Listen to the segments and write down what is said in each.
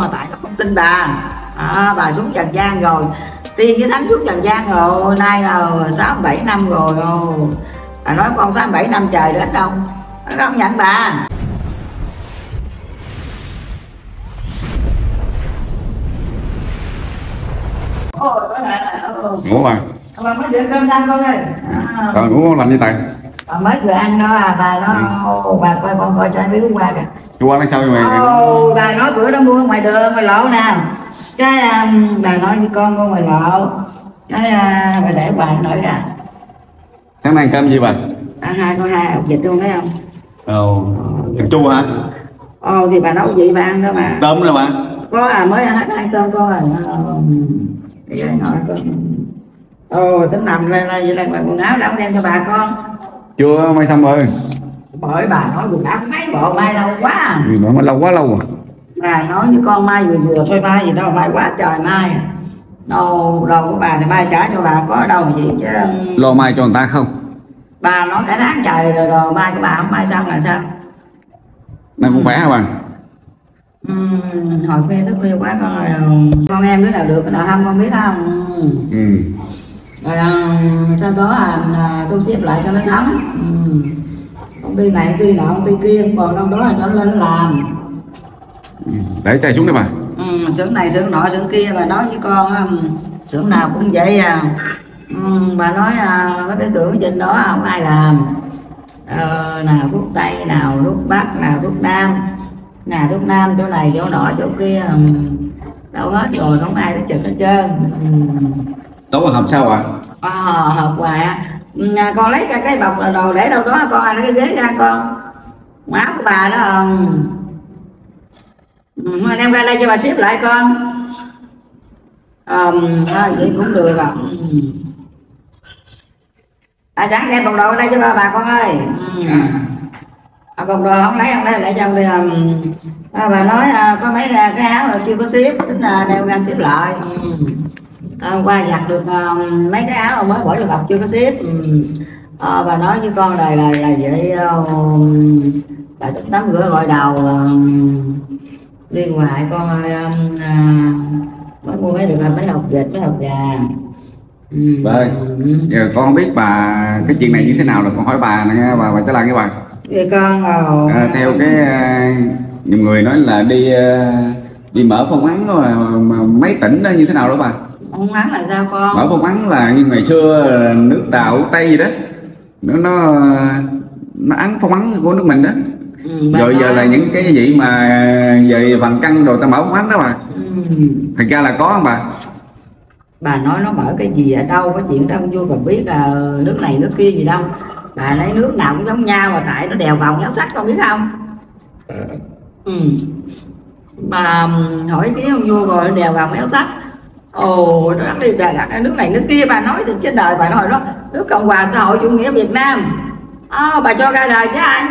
mà tại nó không tin bà. À, bà xuống trần gian rồi. Tiên với thánh xuống trần gian rồi. Nay là sáu bảy năm rồi. Bà nói con sáu bảy năm trời đến đâu? Nó không nhận bà. Ôi có lẽ là ừ. ngủ bà? Mới được cơm thanh con ơi. À, rồi ngủ ngon lành như tài bà mới vừa ăn đó à bà nó ô, bà coi con coi cho em biết qua kìa. Chú ăn sao vậy mày? Ồ, bà nói bữa đó mua ngoài đường ngoài lộ nè. Cái um, bà nói với con con ngoài lộ cái uh, bà để bà nói ra. Sáng nay cơm gì bà? Ăn hai con hai ốc vịt luôn thấy không? Ồ thằng chu hả? Ồ thì bà nấu gì bà ăn đó mà tôm nữa bà. Có à mới ăn cơm con rồi bây giờ nói con ồ tính nằm lên là vậy là quần áo đóng đem cho bà con chưa may xong rồi. Bởi bà nói quần áo mấy bộ mai lâu quá à. vì nó lâu quá lâu rồi bà nói với con mai vừa vừa thôi mai gì đâu mai quá trời mai đâu đâu của bà thì mai trả cho bà có đâu gì chứ. Lo mai cho người ta không? Bà nói cả tháng trời rồi rồi mai của bà không mai xong là sao? Nay cũng khỏe hả bà? Ừm, hồi khuya thức khuya quá con con em đứa nào được nào không con biết không? Ừ rồi à, sau đó à, à, thu xếp lại cho nó sống Ừm. công ty này công ty nọ công ty kia còn đâu đó là cho nó lên nó làm. Để chai xuống đi bà. Ừ, xưởng này xưởng nọ xưởng kia bà nói với con um, xưởng nào cũng vậy à. Ừ, bà nói à, mấy cái xưởng trên đó không ai làm. Ờ, nào thuốc tây nào thuốc bắc nào thuốc nam. Nào thuốc nam chỗ này chỗ nọ chỗ kia um, đâu hết rồi không ai tới trực hết trơn. Ừ. tối học sao bà à, hợp hoài á. Ừ, à, con lấy cái cái bọc là đồ để đâu đó con lấy cái ghế ra con. Áo của bà đó um, ừ, đem ra đây cho bà xếp lại con. Um, thôi vậy cũng được rồi ừ. à, sáng đem bọc đồ đây cho bà con ơi. Ừ. à, bọc đồ không lấy không lấy để cho um, à, bà nói à, có mấy à, cái áo chưa có xếp tính là đem ra xếp lại. Ừ. à, qua giặt được à, mấy cái áo mới bỏ được bọc chưa có xếp ừ. à, bà nói với con này là là vậy um, bà tắm rửa gội đầu um, đi ngoài con ơi um, à, mới mua mấy được là mấy hộp vịt mấy hộp gà. Ừ. bà ơi giờ con không biết bà cái chuyện này như thế nào là con hỏi bà nè bà bà trả lời cái bà. Vậy con ồ à, theo cái à, nhiều người nói là đi à, đi mở phong ấn mà, mà mấy tỉnh như thế nào đó bà ông ngắn là sao con? Mở phong ấn là như ngày xưa nước tàu tây gì đó. Nó nó nó ấn phong ấn của nước mình đó. Ừ, bà rồi giờ nói- là những cái gì mà về phần căng đồ ta mở phong ấn đó bà. Ừ. thật ra là có không bà? Bà nói nó mở cái gì ở đâu có chuyện đâu vui còn biết là nước này nước kia gì đâu. Bà lấy nước nào cũng giống nhau mà tại nó đèo vòng kéo sắt con biết không? Ừ. bà hỏi tí ông vua rồi nó đèo vòng kéo sắt ồ nó đi bà đặt nước này nước kia bà nói từ trên đời bà nói đó. Nước cộng hòa xã hội chủ nghĩa việt nam. À, bà cho ra đời chứ ai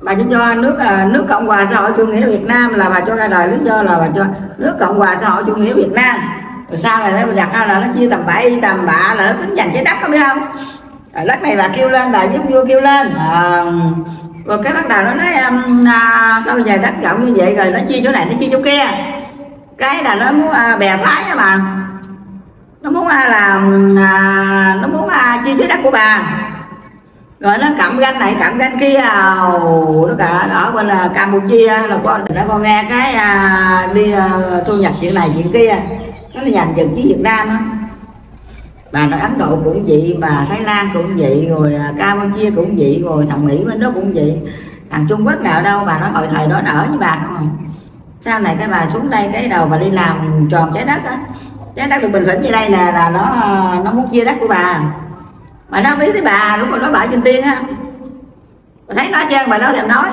bà chỉ cho nước à, nước cộng hòa xã hội chủ nghĩa việt nam là bà cho ra đời. Lý do là bà cho nước cộng hòa xã hội chủ nghĩa việt nam. Rồi sau này nó đặt ra là nó chia tầm bậy tầm bạ là nó tính giành trái đất có biết không? À, đất này bà kêu lên bà giúp vua kêu lên. À, rồi cái bắt đầu nó nói um, à, sao bây giờ đất rộng như vậy rồi nó chia chỗ này nó chia chỗ kia? Cái là nó muốn à, bè phái á bà. Nó muốn à, là à, nó muốn à, chia trái đất của bà. Rồi nó cầm ganh này cầm ganh kia nó cả ở bên là campuchia là con nó con nghe cái à, đi à, thu nhập chuyện này chuyện kia. Nó giành dần với việt nam á. Bà nói ấn độ cũng vậy bà thái lan cũng vậy rồi à, campuchia cũng vậy rồi thằng mỹ bên đó cũng vậy. Thằng trung quốc nào đâu bà nói hồi thời đó nó ở với bà không sau này cái bà xuống đây cái đầu bà đi làm tròn trái đất á. Trái đất được bình vĩnh như đây nè là nó nó muốn chia đất của bà. Mà nó biết tới bà lúc mà nói bà trên tiên á. Bà thấy nói chưa bà nói thèm nói.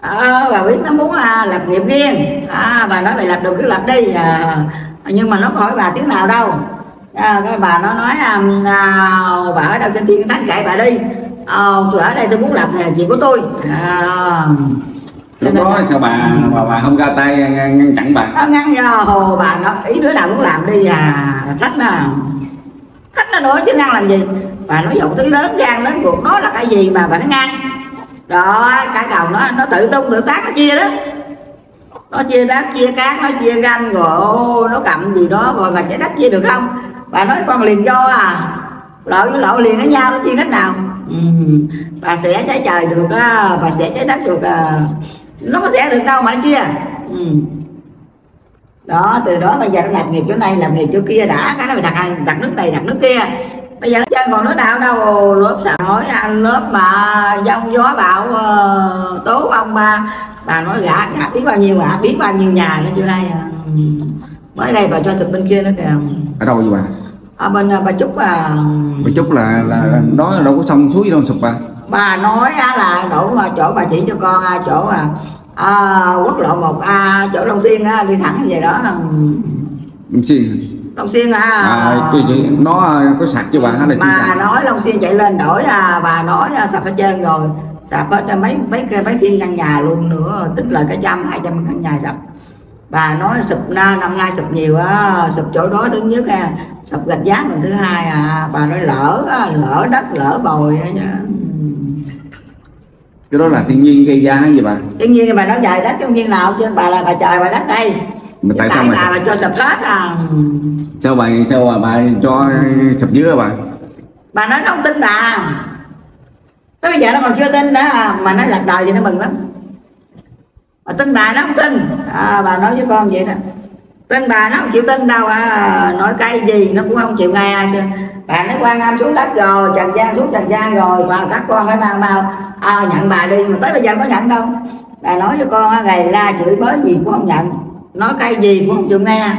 Ờ, bà biết nó muốn à, lập nghiệp riêng. À, bà nói mày lập được cứ lập đi à, nhưng mà nó hỏi bà tiếng nào đâu. À, cái bà nó nói à, à, bà ở đâu trên tiên thánh kệ bà đi. À, tôi ở đây tôi muốn lập nghề chuyện của tôi. À, lúc đó sao bà bà, bà không ra tay ngăn ngăn chặn bà? Nó ngăn do hồ bà nó. Ý đứa nào cũng làm đi à. Thách nè thách nó nữa chứ ngăn làm gì? Bà nói dụ thứ lớn gan lớn ruột. Nó là cái gì mà bà nó ngăn? Đó cái đầu nó nó tự tung tự tác nó chia đó. Nó chia đất chia cát nó chia ganh. Rồi nó cầm gì đó rồi mà trái đất chia được không? Bà nói con liền do à. Lộ với lộ liền với nhau nó chia cách nào? Ừ. bà sẽ trái trời được á bà sẽ trái đất được à. Nó có sẽ được đâu mà nó chia. Ừ. đó từ đó bây giờ nó làm nghiệp chỗ này làm nghiệp chỗ kia đã. Cái nó phải đặt đặt nước này đặt nước kia. Bây giờ nó chơi còn nước nào đâu lớp xã hội lớp mà giông gió bão uh, tố ông ba. Bà nói gả gả biết bao nhiêu ạ biết bao nhiêu nhà nó chưa đây à. Ừ. mới đây bà cho sụp bên kia nữa kìa. Ở đâu vậy bà? Ở bên à, bà trúc à. Bà trúc là là đó đâu có sông suối đâu sụp bà bà nói là đổ mà chỗ bà chỉ cho con chỗ à, à quốc lộ một a chỗ long xuyên á đi thẳng về đó. Long xuyên long xuyên à, à cái, cái, nó có sạch chứ bà? Hay là bà nói long xuyên chạy lên đổi à bà nói sạch hết trơn rồi. Sập hết mấy mấy cái mấy thiên căn nhà luôn nữa tức là cả trăm hai trăm căn nhà sập. Bà nói sụp na năm nay sụp nhiều á sụp chỗ đó thứ nhất à sụp gạch giá lần thứ hai à bà nói lỡ lỡ đất lỡ bồi cái đó là thiên nhiên gây ra hay gì bà? Thiên nhiên bà nói dài đất thiên nhiên nào chứ? Bà là bà trời bà đất đây. Mà tại sao mà bà, bà cho sập hết à. Sao bà sao bà, bà cho sập dưới bà? Bà nói nó không tin bà. Tới bây giờ nó còn chưa tin nữa mà nó lật đời thì nó mừng lắm. Mà tin bà nó không tin. À, bà nói với con vậy đó tin bà nó không chịu tin đâu à, nói cái gì nó cũng không chịu nghe chứ bà nói quan âm xuống đất rồi trần gian xuống trần gian rồi và các con phải mang mau à, nhận bà đi mà tới bây giờ có nhận đâu. Bà nói với con ngày ra chửi bới gì cũng không nhận. Nói cái gì cũng không chịu nghe.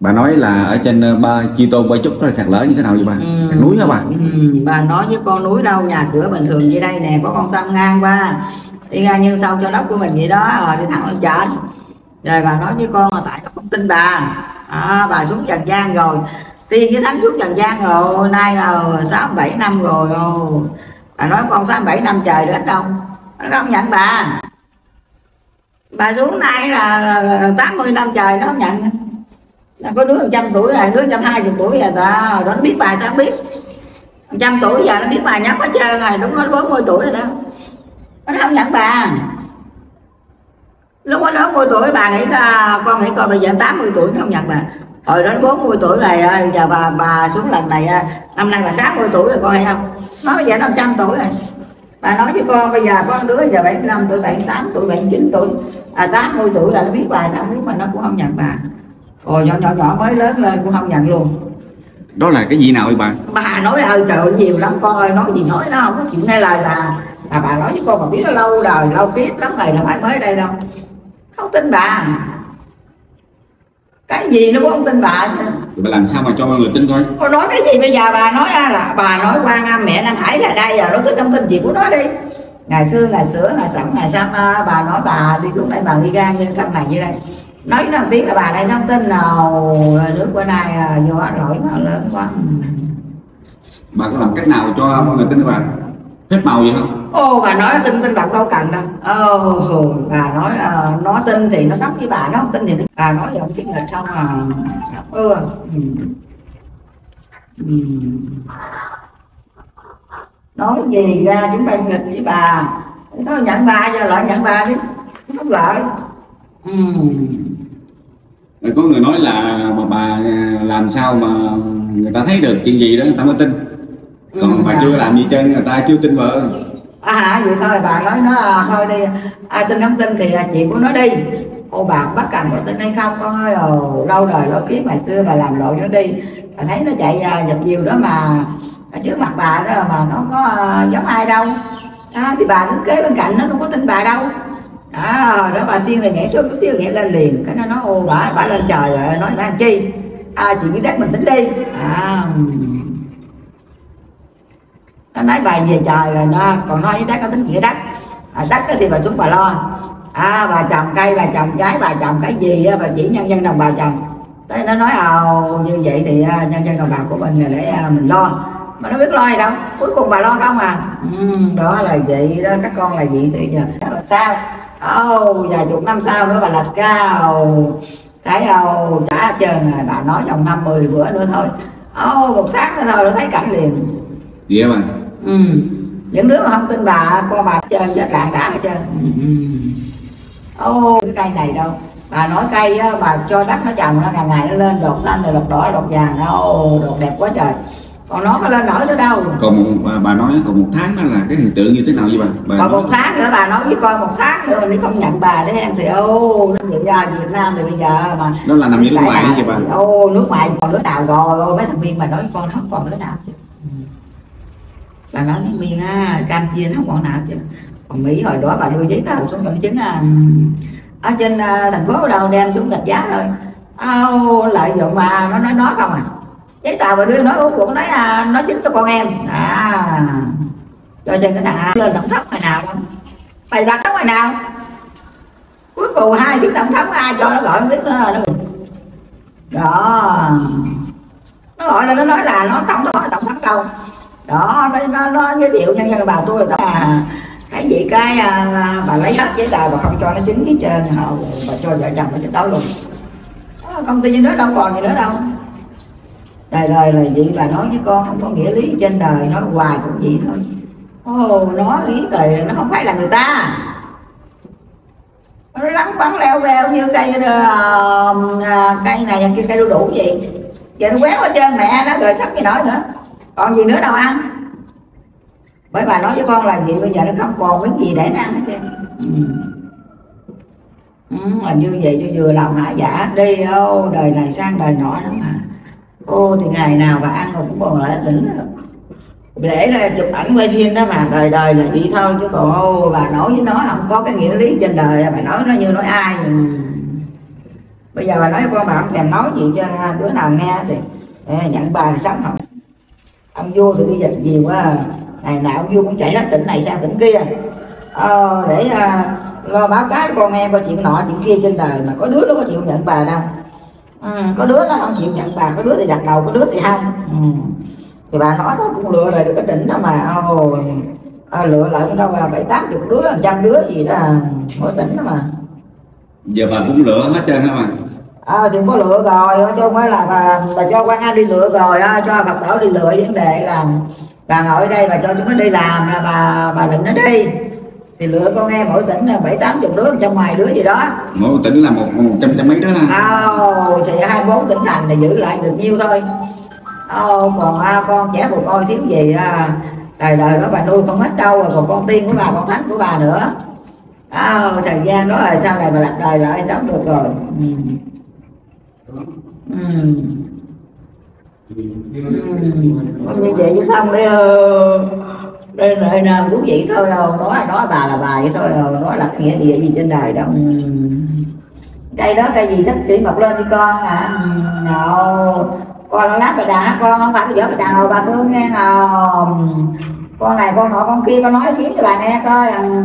Bà nói là ở trên ờ, ba chi tôn ba chút là sạt lở như thế nào vậy bà? Ừ. sạt núi hả bà? Ừ. bà nói với con núi đâu nhà cửa bình thường như đây nè có con sông ngang qua. Đi ra như sông cho đất của mình vậy đó rồi đi thẳng lên trên rồi bà nói với con là tại nó không tin bà. À, bà xuống trần gian rồi. Tiên với thánh xuống trần gian rồi. Nay rồi sáu bảy năm rồi. Bà nói con sáu bảy năm trời đến đâu. Nó không nhận bà. Bà xuống nay là 80 năm trời nó không nhận. Có đứa trăm tuổi rồi đứa trăm hai chục tuổi rồi đó. Nó biết bà sao biết? Trăm tuổi giờ nó biết bà nhóc hết trơn rồi đúng nó bốn mươi tuổi rồi đó. Nó không nhận bà lúc đó 40 tuổi bà nghĩ là con nghĩ coi bây giờ 80 tuổi không nhận bà hồi đó 40 tuổi rồi giờ bà bà xuống lần này năm nay bà 60 tuổi rồi con hay không? Nói bây giờ nó trăm tuổi rồi. Bà nói với con bây giờ con đứa giờ 75 tuổi 78 tuổi 79 tuổi à 80 tuổi là nó biết bà sao biết mà nó cũng không nhận bà rồi nhỏ nhỏ nhỏ mới lớn lên cũng không nhận luôn. Đó là cái gì nào vậy bà? Bà nói ơi trời ơi nhiều lắm con ơi nói gì nói nó không có chịu nghe lời là à, bà nói với con mà biết nó lâu đời lâu kiếp lắm rồi là phải mới đây đâu không tin bà. Cái gì nó cũng không tin bà chứ bà làm sao mà cho mọi người tin thôi con nói cái gì bây giờ bà nói là bà nói quan âm mẹ đang hải là đây giờ nó thích không tin gì của nó đi. Ngày xưa ngày xưa ngày sẵn ngày sau bà nói bà đi xuống đây bà đi gan trên căn này như đây. Nói nó tiếng là bà đây nó không tin nào. Nước bữa nay à, vô lỗi nó lớn quá. Bà có làm cách nào cho mọi người tin bà hết màu gì không? Ô bà nói tin tin bạc đâu cần đâu. Ô bà nói uh, nó tin thì nó sắp với bà nó không tin thì nó... bà nói giọng tiếng nghịch xong ưa. Ừ. ừ. nói gì ra chúng ta nghịch với bà? Nó nhận bà cho lại nhận bà đi. Không lợi. Ừ. có người nói là mà bà làm sao mà người ta thấy được chuyện gì đó người ta mới tin còn ừ, bà chưa làm gì trên người ta chưa tin vợ. À vậy thôi bà nói nó à, thôi đi. Ai tin không tin thì chuyện của nó đi. Ô bà bắt cần có tin hay không? Con ơi ồ, lâu đời lâu kiếp ngày xưa bà làm lội nó đi. Bà thấy nó chạy uh, giật nhiều đó mà ở trước mặt bà đó mà nó có giống ai đâu. Đó, thì bà đứng kế bên cạnh nó không có tin bà đâu. Đó, đó bà tiên thì nhảy xuống chút xíu nhảy lên liền. Cái nó nói ô bà bà lên trời rồi nói bà làm chi? À, chuyện cái đất mình tính đi. À, nó nói bài về trời rồi nó còn nói với đất nó tính nghĩa đất. À, đất thì bà xuống bà lo. À, bà trồng cây bà trồng trái bà trồng cái gì bà chỉ nhân dân đồng bào trồng. Thế nó nói à như vậy thì à, nhân dân đồng bào của mình để à, mình lo. Mà nó biết lo gì đâu cuối cùng bà lo không à? Ừ, đó là vậy đó các con là vậy thì giờ sao? Ô oh, vài chục năm sau nữa bà lật cao thấy không, trả trơn rồi bà nói trong năm mười bữa nữa thôi. Ô oh, một sáng nữa thôi nó thấy cảnh liền. Dạ, vậy mà ừ. những đứa mà không tin bà con bà chơi chết đạn đã hết trơn. Ừ. ô cái cây này đâu? Bà nói cây á, bà cho đất nó trồng nó càng ngày nó lên đọt xanh rồi đọt đỏ đọt vàng. Ô đọt đẹp quá trời. Còn nó có lên nổi nữa đâu. Còn một, bà, bà nói còn một tháng đó là cái hiện tượng như thế nào vậy bà? Bà còn nói, một tháng nữa bà nói với coi một tháng nữa mình không nhận bà đấy em thì ô nó tự do Việt Nam thì bây giờ mà đó là nằm như nước ngoài vậy bà? thì, ô nước ngoài còn đứa nào rồi? Ô mấy thằng miên mà nói con nó không còn đứa nào bà nói mấy miên á campuchia nó không còn nào chứ. Còn mỹ hồi đó bà đưa giấy tờ xuống cho chứng à, ở trên à, thành phố đâu đem xuống gạch giá thôi. Ô lợi dụng mà nó nói nói không à. Giấy tờ bà đưa nói uống cũng nói à, nói chính cho con em. À. Cho trên cái thằng lên tổng thống ngày nào không, mày đặt thống ngày nào? Cuối cùng hai tiếng tổng thống ai cho nó gọi không biết nó, nó đó. Nó gọi là nó nói là nó không có hỏi tổng thống đâu đó nó, nó, nó giới thiệu nhân dân bà tôi là à, cái gì cái à, bà lấy hết giấy tờ và không cho nó chính cái trên họ bà cho vợ chồng nó chết đó luôn. Đó, công ty đó đâu còn gì nữa đâu. Đời đời là vậy bà nói với con không có nghĩa lý trên đời nói hoài cũng vậy thôi. Ồ, nó ý đời nó không phải là người ta. Nó lắng bắn leo veo như cây ờ, ờ, cây này kia cây đu đủ gì giờ nó quét hết trơn mẹ nó rồi sắp gì nói nữa còn gì nữa đâu ăn. Bởi bà nói với con là gì bây giờ nó không còn miếng gì để nó ăn hết trơn. Ừ. Ừ, là như vậy cho vừa lòng hả? Dạ đi ô đời này sang đời nọ đó mà. Ô thì ngày nào bà ăn rồi cũng còn lại đỉnh rồi để là chụp ảnh quay phim đó mà đời đời là vậy thôi chứ còn ô, bà nói với nó không có cái nghĩa lý trên đời bà nói nó như nói ai. Ừ. bây giờ bà nói với con bà không thèm nói gì cho đứa nào nghe thì nhận bài sống không? Ông vua thì đi dịch nhiều quá à. ngày nào ông vua cũng chạy hết tỉnh này sang tỉnh kia? Ờ, để à, lo báo cáo cho con em coi chuyện nọ chuyện kia trên đời mà có đứa nó có chịu nhận bà đâu. Ừ, có đứa nó không chịu nhận bà có đứa thì giặt đầu có đứa thì không. Ừ. Thì bà nói nó cũng lựa lại được cái đỉnh đó mà ồ à, lựa lại cũng đâu à, bảy tám chục đứa trăm đứa gì đó à, mỗi tỉnh đó mà. Giờ bà cũng lựa hết trơn hả bà? À, thì có lựa rồi chứ không phải là bà, bà cho quan an đi lựa rồi cho phật tử đi lựa vấn đề là bà ngồi ở đây bà cho chúng nó đi làm là bà bà định nó đi. Thì lựa con em mỗi tỉnh là bảy tám chục đứa trăm ngoài đứa gì đó. Mỗi tỉnh là một một trăm trăm mấy đứa ha? Oh, thì hai bốn tỉnh thành là giữ lại được nhiêu thôi. Oh, còn à, con trẻ của con thiếu gì à, đời đời đó bà nuôi không hết đâu còn con tiên của bà con thánh của bà nữa. À, thời gian đó rồi sau này bà lập đời lại sống được rồi ừ. Ừ. Như vậy chứ xong đi đây ờ, đời nào cũng vậy thôi đâu nói là nói bà là bà vậy thôi đâu nói là nghĩa địa gì trên đời đâu cây đó cây gì sắp chỉ mọc lên đi con à nào con lát bài đàn, con không phải cái giỡn bài đàn rồi, bà thương nghe không con này con nọ, con kia, con nói kiếm cho bà nghe coi. Ừ.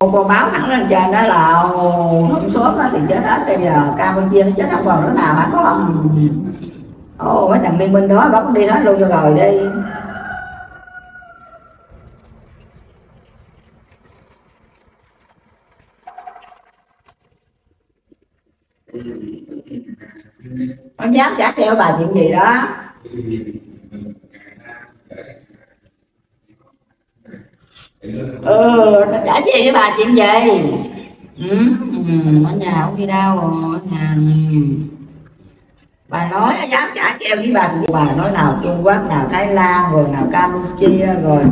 Một cô báo thẳng lên trên đó là không sớm nó thì chết hết bây giờ, campuchia nó chết không còn nó nào hả có không? Ồ, mấy thằng liên minh đó bấm đi hết luôn cho rồi đi. Nó dám trả theo bà chuyện gì đó? Ừ nó trả tiền với bà chuyện gì. Ừ, ừ ở nhà không đi đâu ở nhà. Bà nói nó dám trả treo với bà thì bà nói nào trung quốc nào thái lan rồi nào campuchia rồi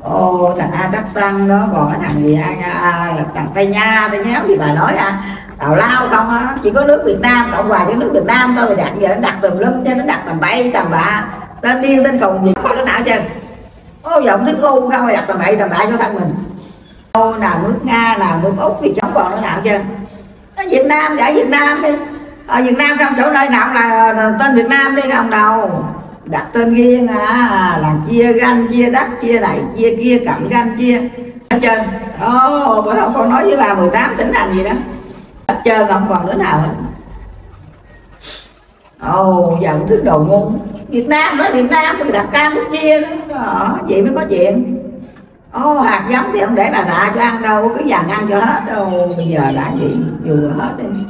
ô thằng a Tắc xăng đó còn cái thằng gì a, a là thằng tây nha tây nhéo gì bà nói à. Tào lao không á chỉ có nước việt nam cộng hòa với nước việt nam thôi mà đặt giờ nó đặt tùm lum cho nó đặt tầm bay tầm bạ. Tên điên tên khùng gì có nó nào chứ có giọng thứ ngu không mà đặt tầm bậy tầm bạ cho thân mình. Ô nào nước nga nào nước úc thì chẳng còn nữa nào chưa nó việt nam giải việt nam đi. Ở việt nam không chỗ nơi nào là, là tên việt nam đi không đâu. Đặt tên riêng à làm chia ganh chia đất chia này chia kia cặm ganh chia. Hết trơn. Ô bữa không con nói với bà 18 tỉnh thành gì đó. Hết trơn không còn đứa nào hết ồ oh, giờ thứ đồ ngu Việt Nam nói Việt Nam mình đặt Campuchia đó. Đó vậy mới có chuyện. Ô oh, hạt giống thì không để bà xạ cho ăn đâu cứ dằn ăn cho hết đâu. Bây giờ đã vậy vừa hết đi.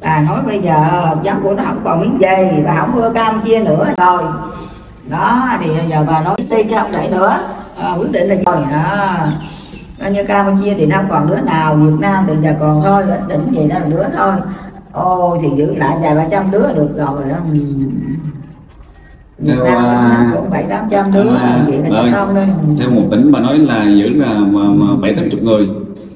Bà nói bây giờ giống của nó không còn miếng gì bà không ưa Campuchia nữa. Rồi đó thì giờ bà nói đi cho không để nữa. À, quyết định là rồi đó. Coi như Campuchia thì không còn đứa nào Việt Nam thì giờ còn thôi định đỉnh đó là đứa thôi ôi thì giữ lại vài ba trăm đứa được rồi đó Ừ. Việt Nam à, cũng bảy tám trăm đứa à, vậy là ơi, chắc không đây theo một tỉnh bà nói là giữ là bảy tám chục người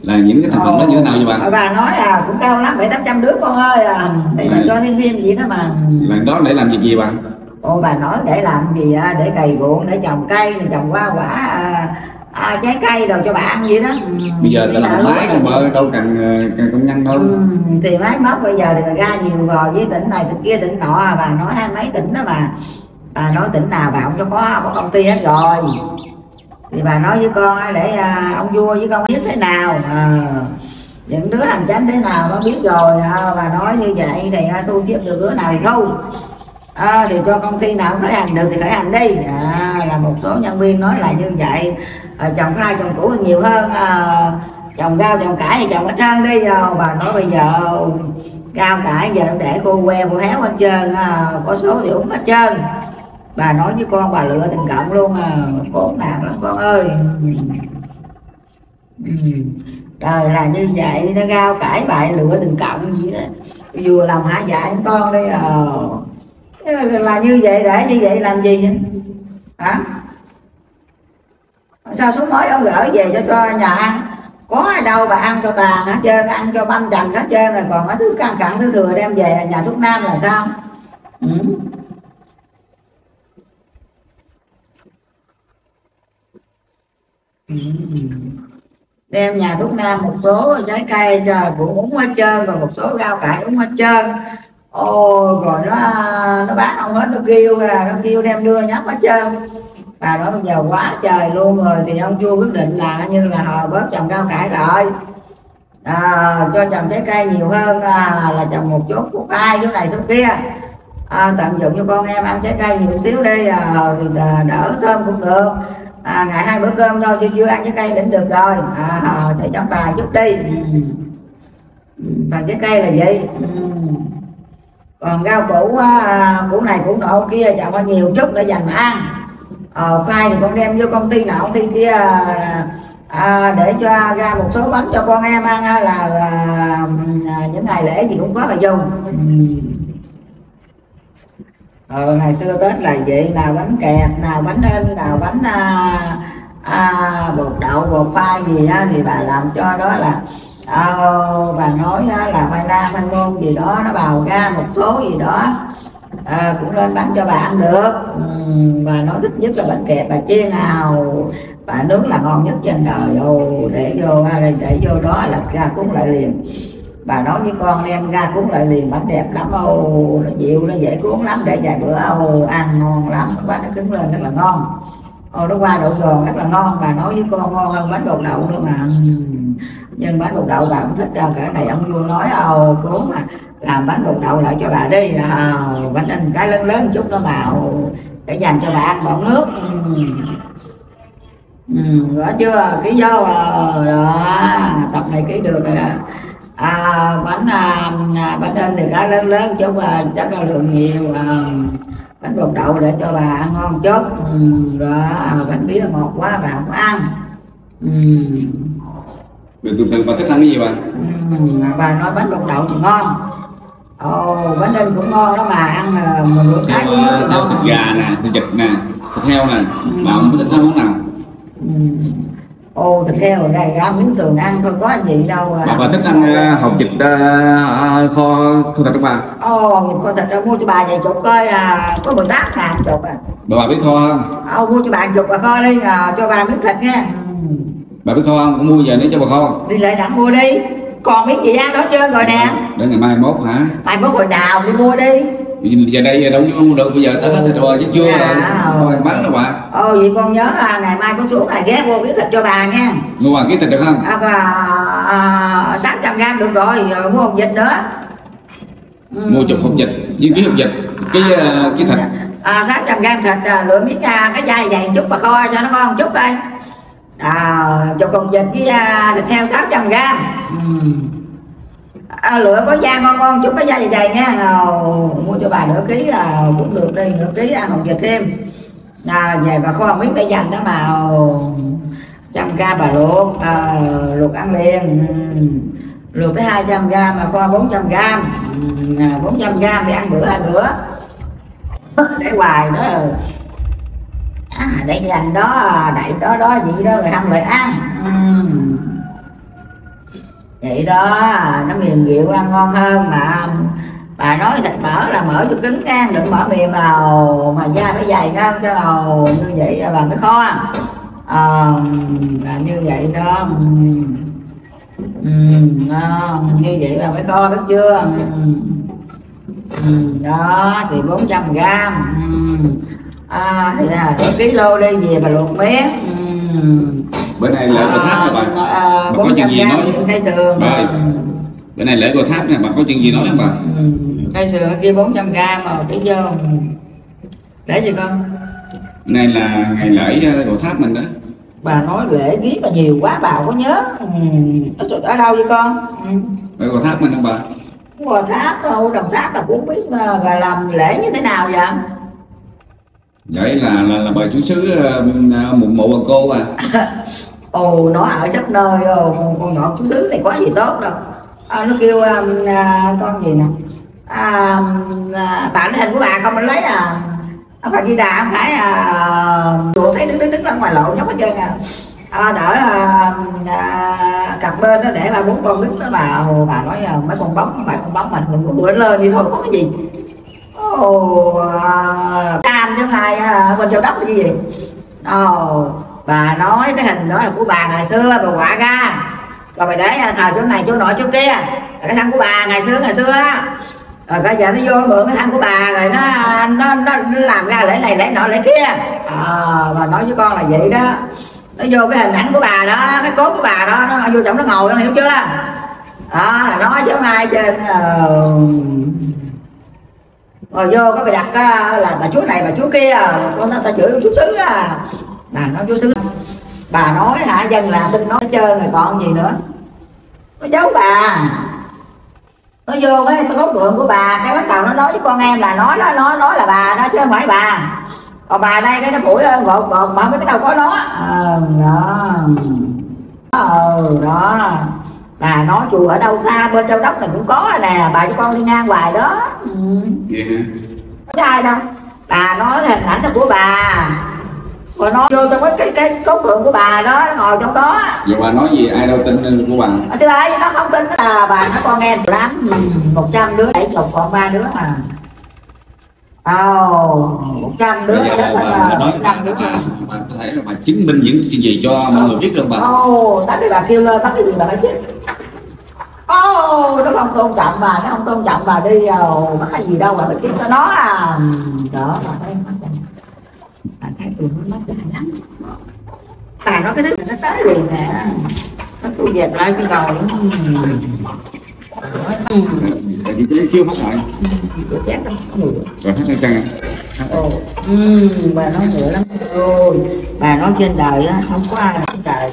là những cái thành phần đó như thế nào vậy Ờ, bà nói à cũng cao lắm bảy tám trăm đứa con ơi à thì bà Này. cho thêm viên gì đó mà là đó để làm việc gì bạn ô bà nói để làm gì để cày ruộng để trồng cây để trồng hoa quả à, trái cây rồi cho bà ăn vậy đó. Ừ, bây giờ xả làm máy không bơ đâu cần, ờ, cần công nhân đâu. Ừ, thì máy móc bây giờ thì bà ra nhiều rồi với tỉnh này tỉnh kia tỉnh nọ à, bà nói hai mấy tỉnh đó mà bà nói tỉnh nào bà cũng cho có có công ty hết rồi. Thì bà nói với con á, để à, ông vua với con biết thế nào à, những đứa hành chánh thế nào nó biết rồi. À, bà nói như vậy thì thu xếp được đứa nào thì thu à, thì cho công ty nào khởi hành được thì khởi hành đi. À, là một số nhân viên nói là như vậy. À, chồng khai chồng cũ thì nhiều hơn. À, chồng rau chồng cải thì chồng hết trơn đi. À, bà nói bây giờ rau cải giờ để cô que cô héo hết trơn. À, có số thì uống hết trơn. Bà nói với con bà lựa tình cộng luôn. À khốn nạn lắm con ơi. Ừ. ừ. trời là như vậy. Nó rau cải bại lựa tình cộng gì đó. Vừa lòng hả dạy con đi. À là như vậy, để như vậy làm gì vậy? hả sao số mới ông gửi về cho cho nhà ăn có ở đâu bà ăn cho tàn hết trơn, ăn cho băm chành hết trơn rồi còn cái thứ căng thẳng thứ thừa đem về nhà thuốc nam là sao ừ. Ừ. đem nhà thuốc nam một số trái cây cho, cũng uống hết trơn rồi một số rau cải uống hết trơn ô rồi nó nó bán không hết nó kêu à nó kêu đem đưa nhắm hết trơn. Bà đó bây giờ quá trời luôn rồi thì ông vua quyết định là như là họ bớt trồng cao cải lại à, cho trồng trái cây nhiều hơn à, là trồng một chút một ai chỗ này chỗ kia. À, tận dụng cho con em ăn trái cây nhiều xíu đi à, thì đỡ thơm cũng được. À, ngày hai bữa cơm thôi chứ chưa ăn trái cây đỉnh được rồi. À, à, để cho bà giúp đi. Ừ. bằng trái cây là gì. Ừ còn rau củ à, củ này củ nọ kia chọn có nhiều chút để dành ăn. Ờ, khoai thì con đem vô công ty nọ công ty kia à, à để cho ra một số bánh cho con em ăn à, là à, những ngày lễ gì cũng có mà dùng. Ừ. Ờ, ngày xưa tết là vậy nào bánh kẹt nào bánh in nào bánh à, à, bột đậu bột phai gì đó thì bà làm cho đó là à, bà nói á, là khoai la khoai môn gì đó nó bào ra một số gì đó. À, cũng lên bánh cho bà ăn được. Ừ, bà nói thích nhất là bánh kẹp bà chiên nào. Bà nướng là ngon nhất trên đời vô để vô à, để, để vô đó là ra cúng lại liền. Bà nói với con đem ra cúng lại liền bánh đẹp lắm ô. Nó dịu nó dễ cuốn lắm để vài bữa ô ăn ngon lắm. Bánh nó cứng lên rất là ngon. Ô nó qua đậu giòn rất là ngon. Bà nói với con ngon hơn bánh bột đậu nữa mà ừ nhưng bánh bột đậu bà cũng thích đâu cả này ông vua nói ồ cố mà làm bánh bột đậu lại cho bà đi. À, bánh ăn cái lớn lớn chút nó vào để dành cho bà ăn bỏ nước. Ừ, ừ. Rõ chưa? Ký vô rồi đó tập này ký được rồi đó. À, bánh à, à bánh ăn thì cái lớn lớn chút à, chắc là lượng nhiều à, bánh bột đậu để cho bà ăn ngon chút. Ừ, đó à, bánh bía ngọt quá bà không ăn. Ừ. Rồi thường thường bà thích ăn cái gì bà Ừ, bà nói bánh bột đậu thì ngon. Ồ bánh đinh cũng ngon đó bà. Ăn à, một bữa theo, cái cũng theo ngon thịt gà nè thịt vịt nè thịt heo nè. Bà không thích ăn món nào? Ừ. ô thịt heo ở đây ra miếng sườn ăn thôi có gì đâu à. bà, bà thích ăn hột vịt kho kho thịt không bà? Ô con thịt mua cho bà vài chục coi à, có 18 ngàn chục à. Bà, bà biết kho không? Ô mua cho bà chục bà kho đi à, cho bà miếng thịt nha ừ. Bà biết không? Có mua về để cho bà kho đi lại đặng mua đi. Còn miếng gì ăn đó trơn rồi nè? Để ngày mai mốt hả? Mày mới hồi nào đi mua đi. Giờ đây đâu có mua được bây giờ tới hết rồi chứ chưa Dạ. rồi. bán đâu bà. Ô vậy con nhớ à, ngày mai có xuống này ghé mua miếng thịt cho bà nha. Mua bà ký thịt được không? À, à, 600 gram được rồi rồi mua hột vịt nữa. Ừ. mua chục hột vịt với ký hột vịt ký ờ, ký thịt à, 600 gram thịt à, lựa miếng à, cái dai dày chút mà kho cho nó ngon chút đây à, cho con vịt với à, thịt heo 600 gram. Ừ. à, lựa có da ngon ngon chút cái da dày dày nha. À, mua cho bà nửa ký à, cũng được đi nửa ký ăn hột vịt thêm. À, về bà kho miếng để dành đó mà trăm gram bà luộc à, luộc ăn liền. Ừ. luộc tới 200 gram mà kho 400 gram. Ừ, à, 400 gram thì ăn bữa hai bữa. Để hoài đó à, để dành đó đẩy đó đó vậy đó người ăn người ăn vậy đó nó mềm dịu ăn ngon hơn mà. Bà nói thịt mỡ là mỡ cho cứng ngang đừng mỡ mềm vào mà da phải dày hơn cho đầu như vậy là mới khó à, ờ, là như vậy đó. Ừ, như vậy là mới khó biết chưa? Ừ. Ừ, đó thì 400 gram. Ừ à, thì là nửa ký lô đi về bà luộc miếng ừ. bữa nay lễ của tháp nè bà à, bà có chuyện gì nói cây sườn Bà, bữa nay lễ của tháp nè bà có chuyện gì nói không bà ừ. cây sườn kia 400 gram mà cái vô để gì con nay là ngày lễ của tháp mình đó bà nói lễ viết mà nhiều quá bà có nhớ ừ. nó ở đâu vậy con ừ. lễ của tháp mình không bà Gò tháp thôi, đồng tháp là cũng biết mà bà làm lễ như thế nào vậy? Vậy là là, là bà chú sứ uh, mụ mụ bà cô à Ồ, nó ở khắp nơi, ồ, con, con nhỏ chú sứ này có gì tốt đâu. À, Nó kêu um, à, con gì nè? À, à, Bạn hình của bà không mình lấy à. Không phải Di Đà, không phải à, à Chùa thấy đứng đứng đứng ra ngoài lộ nhóc hết trơn à. À, đỡ à, à, cặp bên nó để ba bốn con đứng đó bà. Bà nói à, mấy con bóng mấy con bóng mình mình bữa lên đi thôi có cái gì? Ồ à. cam chứ hai à, bên châu đốc là cái gì? Ồ bà nói cái hình đó là của bà ngày xưa bà quả ra. Còn mày để à, thờ chỗ này chỗ nọ chỗ kia. Cái thằng của bà ngày xưa ngày xưa á rồi bây giờ nó vô mượn cái thằng của bà rồi nó nó nó, nó làm ra lễ này lễ nọ lễ kia. À, bà nói với con là vậy đó. Nó vô cái hình ảnh của bà đó cái cốt của bà đó nó vô trong nó ngồi hiểu chưa? Đó là nói chứ ai trên rồi vô có bị đặt là bà chú này bà chú kia. Con ta, ta chửi chú xứ à. Bà nói chú xứ. Bà nói hả? Dân là tin nói chơi rồi còn gì nữa. Nó giấu bà. Nó vô cái cốt tượng của bà cái bắt đầu nó nói với con em là nó nó nó nói là bà nó chứ không phải bà. Còn bà đây cái nó phủi gột gột mà mấy cái đâu có nó. Ờ đó. Ờ đó bà nói chùa ở đâu xa bên châu đốc này cũng có nè bà cho con đi ngang hoài đó. Ừ. yeah. có ai đâu. Bà nói hình ảnh là của bà. Rồi nó vô trong cái cái, cái cốt tượng của bà đó nó ngồi trong đó. Vậy bà nói gì? Ai đâu tin của bà. Thưa bà nó không tin. Là bà nói con em lắm ừ, một trăm đứa bảy chục còn ba đứa mà Một trăm đứa Bây giờ bà, bà, nói có thể là bà chứng minh những chuyện gì cho mọi người biết được bà Ồ, tại vì bà kêu lên bắt cái gì bà phải chết. Ồ, nó không tôn trọng bà, nó không tôn trọng bà đi. Rồi Bắt cái gì đâu bà phải kiếm cho nó à. Đó, bà thấy mắt Bà thấy tụi nó mắt dài lắm. Bà nói cái thứ này nó tới liền nè. Nó tôi dẹp lại cái đầu tại vì cái siêu phát lại chát lắm người rồi phát lên chân Ồ, ừ, bà nói ngựa lắm ôi bà nói trên đời á không có ai trên đời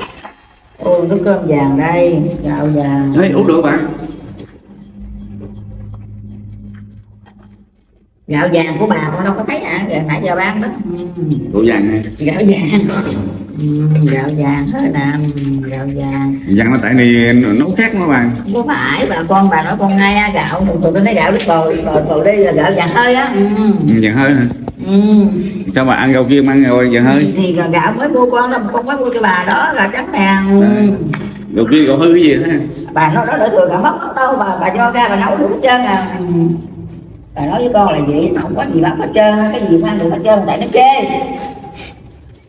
ôi nước cơm vàng đây gạo vàng đấy uống được bạn. Gạo vàng của bà con đâu có thấy à giờ nãy giờ bán đó. Gạo vàng này gạo vàng gạo vàng hết nè gạo vàng. Vàng nó tại vì nấu khác mà bạn. Có phải bà con bà nói con nghe gạo. Tụi tôi nói gạo đứt rồi rồi rồi đi là gạo vàng hơi á. Ừ. vàng hơi hả? Ừ. sao bà ăn gạo kia mà ăn gạo vàng hơi? thì gạo mới mua con đó con mới mua cho bà đó gạo trắng nè. Ừ. gạo kia gạo hư cái gì thế bà nói đó đỡ thường gạo mất đâu bà bà cho ra bà nấu đủ trơn à. Ừ. bà nói với con là vậy không có gì bán hết trơn cái gì cũng ăn được hết trơn tại nó chê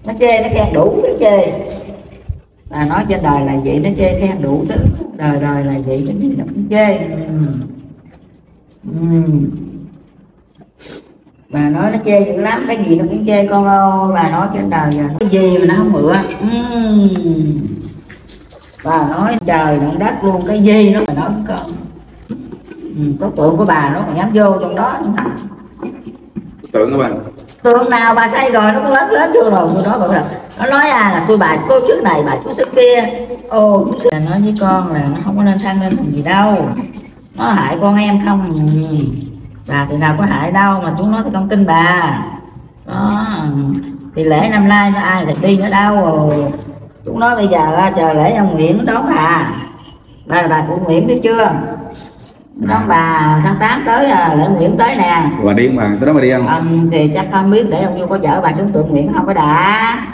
nó chê nó khen đủ nó chê mà nói trên đời là vậy nó chê khen đủ thứ đời đời là vậy cái gì nó cũng chê ừ. Ừ. bà nói nó chê dữ lắm cái gì nó cũng chê con ô bà nói trên đời giờ cái gì mà nó không bựa ừ. bà nói trời động đất luôn cái gì nó mà nói con ừ, có tượng của bà nó còn dám vô trong đó nữa tượng của bà tượng nào bà xây rồi, nó cũng lớn lớn vô rồi. Tôi nói bảo là nó nói à là tôi bà, cô trước này bà chú xứ kia. Ô chú xứ nói với con là nó không có nên sang nên gì đâu. Nó hại con em không? Ừ. Bà thì nào có hại đâu, mà chúng nó thì không tin bà. Đó. Thì lễ năm nay nó ai thì đi nữa đâu. Chúng nói bây giờ à, chờ lễ ông Nguyễn đón bà. Bà là bà của Nguyễn biết chưa? Đón bà tháng 8 tới à, lễ Nguyễn tới nè. Bà đi không bà tới đó bà đi không ông thì chắc không biết để ông vô có chở bà xuống tượng Nguyễn không có đã.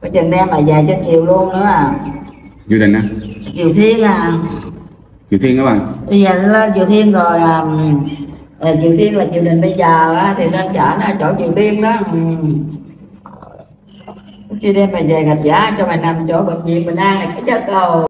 Có chừng đem bà về trên chiều luôn nữa à. dự định á? Chiều thiên à. Chiều thiên đó bà? Bây giờ lên triều thiên rồi à, à, triều thiên là triều đình bây giờ á, thì lên chở nó chỗ triều tiên đó khi đem mày về gạch giả cho mày nằm chỗ bệnh viện bình an này cái chết cầu